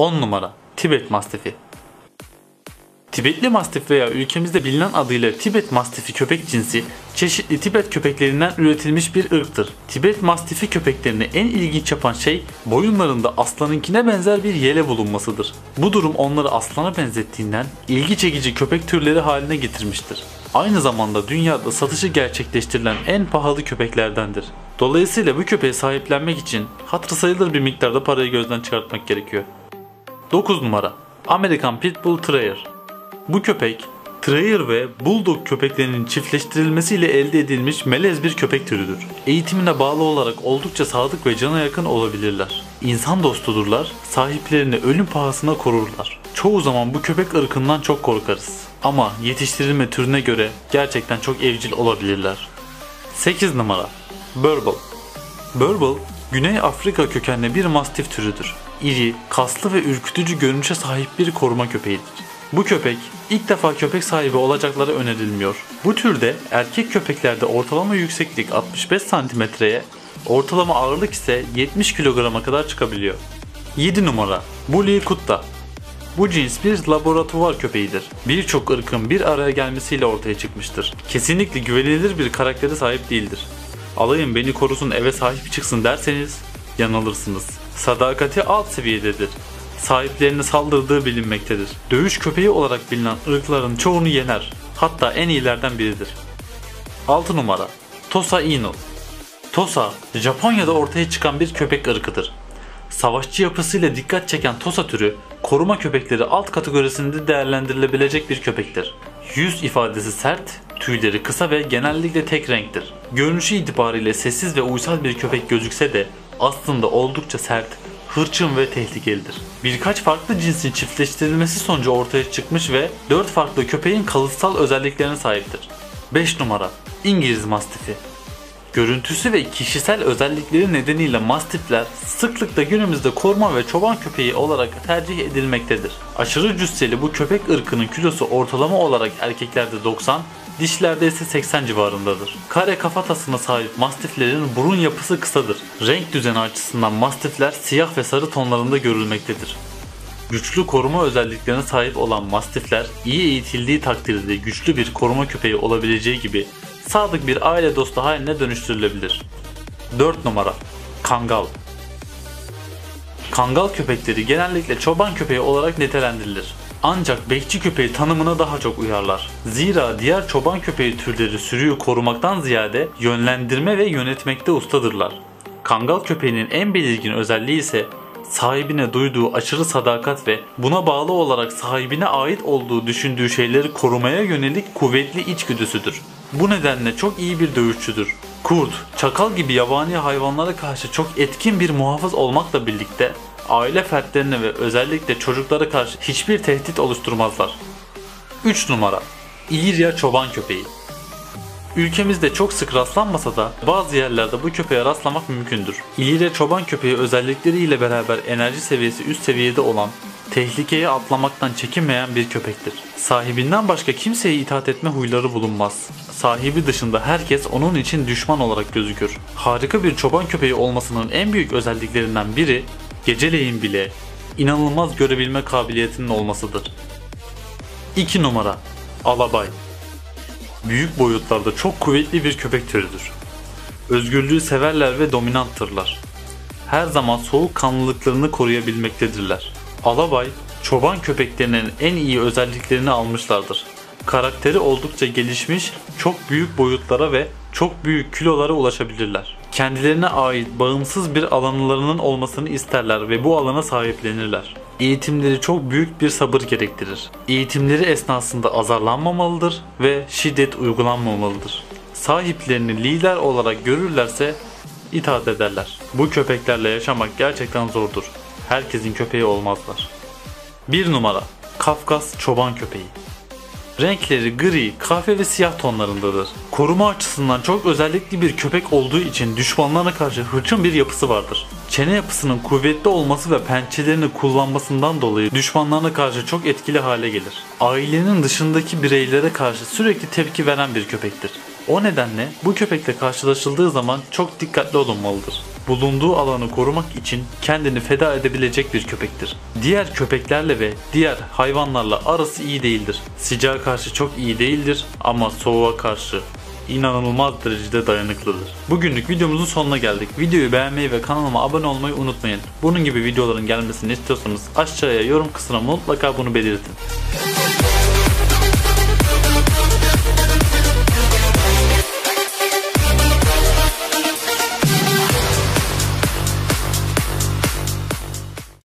10 numara Tibet Mastifi Tibetli Mastif veya ülkemizde bilinen adıyla Tibet Mastifi köpek cinsi çeşitli Tibet köpeklerinden üretilmiş bir ırktır. Tibet Mastifi köpeklerini en ilginç yapan şey boyunlarında aslanınkine benzer bir yele bulunmasıdır. Bu durum onları aslana benzettiğinden ilgi çekici köpek türleri haline getirmiştir. Aynı zamanda dünyada satışı gerçekleştirilen en pahalı köpeklerdendir. Dolayısıyla bu köpeği sahiplenmek için hatırı sayılır bir miktarda parayı gözden çıkartmak gerekiyor. 9 numara Amerikan Pitbull Terrier Bu köpek Terrier ve Bulldog köpeklerinin çiftleştirilmesiyle elde edilmiş melez bir köpek türüdür. Eğitimine bağlı olarak oldukça sadık ve cana yakın olabilirler. İnsan dostudurlar, sahiplerini ölüm pahasına korurlar. Çoğu zaman bu köpek ırkından çok korkarız. Ama yetiştirilme türüne göre gerçekten çok evcil olabilirler. 8 numara Burble Burble, Güney Afrika kökenli bir mastif türüdür. İri, kaslı ve ürkütücü görünüşe sahip bir koruma köpeğidir. Bu köpek ilk defa köpek sahibi olacakları önerilmiyor. Bu türde erkek köpeklerde ortalama yükseklik 65 santimetreye, ortalama ağırlık ise 70 kilograma kadar çıkabiliyor. 7 numara Bully Kutta bu cins bir laboratuvar köpeğidir. Birçok ırkın bir araya gelmesiyle ortaya çıkmıştır. Kesinlikle güvenilir bir karaktere sahip değildir. Alayım beni korusun eve sahip çıksın derseniz yanılırsınız. Sadakati alt seviyededir. Sahiplerine saldırdığı bilinmektedir. Dövüş köpeği olarak bilinen ırkların çoğunu yener. Hatta en iyilerden biridir. 6 numara Tosa Inu Tosa, Japonya'da ortaya çıkan bir köpek ırkıdır. Savaşçı yapısıyla dikkat çeken Tosa türü, koruma köpekleri alt kategorisinde değerlendirilebilecek bir köpektir. Yüz ifadesi sert, tüyleri kısa ve genellikle tek renktir. Görünüşü itibariyle sessiz ve uysal bir köpek gözükse de aslında oldukça sert, hırçın ve tehlikelidir. Birkaç farklı cinsin çiftleştirilmesi sonucu ortaya çıkmış ve 4 farklı köpeğin kalıtsal özelliklerine sahiptir. 5 numara İngiliz Mastifi Görüntüsü ve kişisel özellikleri nedeniyle mastifler sıklıkla günümüzde koruma ve çoban köpeği olarak tercih edilmektedir. Aşırı cüsseli bu köpek ırkının kilosu ortalama olarak erkeklerde 90, dişlerde ise 80 civarındadır. Kare kafatasına sahip mastiflerin burun yapısı kısadır. Renk düzeni açısından mastifler siyah ve sarı tonlarında görülmektedir. Güçlü koruma özelliklerine sahip olan mastifler iyi eğitildiği takdirde güçlü bir koruma köpeği olabileceği gibi sadık bir aile dostu haline dönüştürülebilir. 4 numara Kangal Kangal köpekleri genellikle çoban köpeği olarak nitelendirilir. Ancak bekçi köpeği tanımına daha çok uyarlar. Zira diğer çoban köpeği türleri sürüyü korumaktan ziyade yönlendirme ve yönetmekte ustadırlar. Kangal köpeğinin en belirgin özelliği ise sahibine duyduğu aşırı sadakat ve buna bağlı olarak sahibine ait olduğu düşündüğü şeyleri korumaya yönelik kuvvetli içgüdüsüdür. Bu nedenle çok iyi bir dövüşçüdür. Kurt, çakal gibi yabani hayvanlara karşı çok etkin bir muhafız olmakla birlikte aile fertlerine ve özellikle çocuklara karşı hiçbir tehdit oluşturmazlar. 3 numara İlirya çoban köpeği Ülkemizde çok sık rastlanmasa da bazı yerlerde bu köpeğe rastlamak mümkündür. İlirya çoban köpeği özellikleriyle beraber enerji seviyesi üst seviyede olan, tehlikeye atlamaktan çekinmeyen bir köpektir. Sahibinden başka kimseye itaat etme huyları bulunmaz. Sahibi dışında herkes onun için düşman olarak gözükür. Harika bir çoban köpeği olmasının en büyük özelliklerinden biri geceleyin bile inanılmaz görebilme kabiliyetinin olmasıdır. 2 numara Alabay Büyük boyutlarda çok kuvvetli bir köpek türüdür. Özgürlüğü severler ve dominanttırlar. Her zaman soğuk kanlılıklarını koruyabilmektedirler. Alabay, çoban köpeklerinin en iyi özelliklerini almışlardır. Karakteri oldukça gelişmiş, çok büyük boyutlara ve çok büyük kilolara ulaşabilirler. Kendilerine ait bağımsız bir alanlarının olmasını isterler ve bu alana sahiplenirler. Eğitimleri çok büyük bir sabır gerektirir. Eğitimleri esnasında azarlanmamalıdır ve şiddet uygulanmamalıdır. Sahiplerini lider olarak görürlerse itaat ederler. Bu köpeklerle yaşamak gerçekten zordur. Herkesin köpeği olmazlar. 1 numara Kafkas çoban köpeği Renkleri gri, kahve ve siyah tonlarındadır. Koruma açısından çok özellikli bir köpek olduğu için düşmanlarına karşı hırçın bir yapısı vardır. Çene yapısının kuvvetli olması ve pençelerini kullanmasından dolayı düşmanlarına karşı çok etkili hale gelir. Ailenin dışındaki bireylere karşı sürekli tepki veren bir köpektir. O nedenle bu köpekle karşılaşıldığı zaman çok dikkatli olunmalıdır. Bulunduğu alanı korumak için kendini feda edebilecek bir köpektir. Diğer köpeklerle ve diğer hayvanlarla arası iyi değildir. Sıcağa karşı çok iyi değildir ama soğuğa karşı inanılmaz derecede dayanıklıdır. Bugünlük videomuzun sonuna geldik. Videoyu beğenmeyi ve kanalıma abone olmayı unutmayın. Bunun gibi videoların gelmesini istiyorsanız aşağıya yorum kısmına mutlaka bunu belirtin.